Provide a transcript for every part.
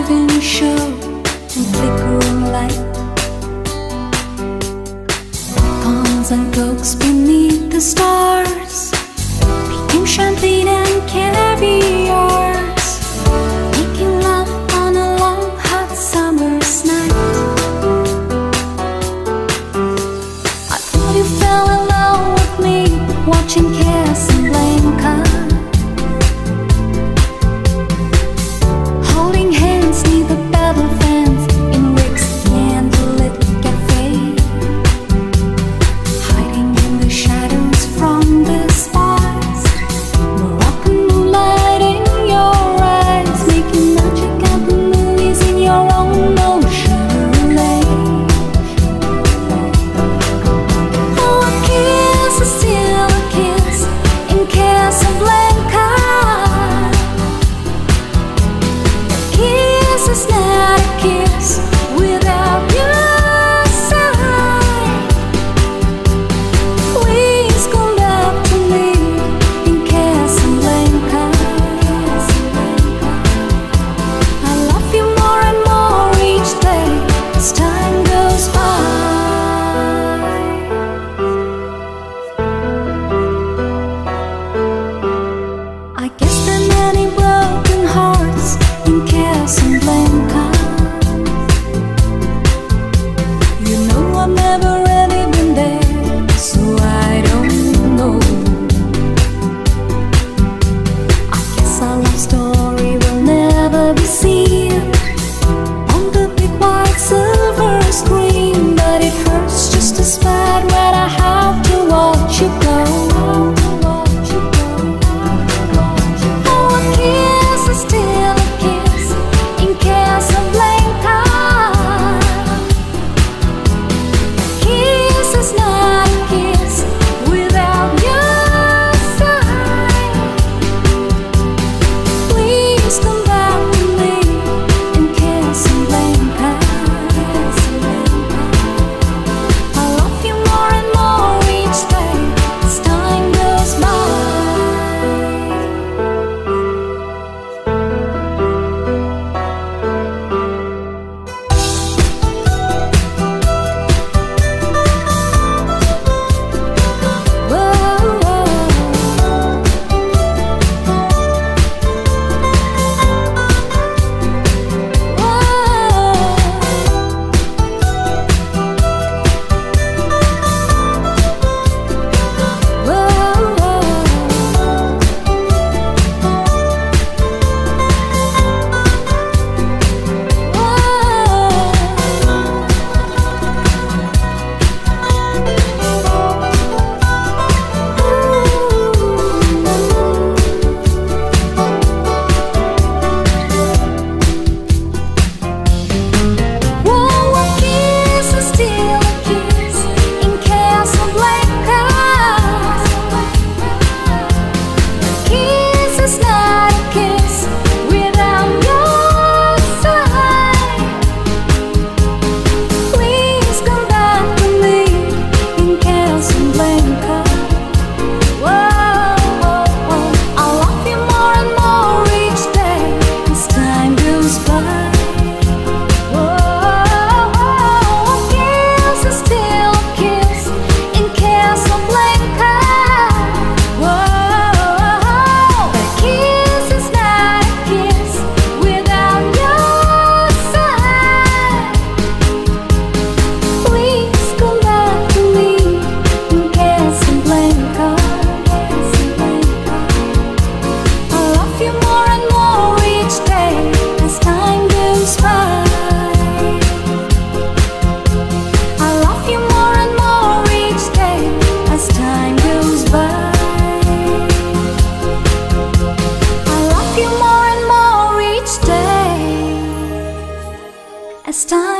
driving show and flickering light. Palms and cloaks beneath the stars became champagne.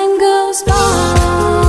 time goes by.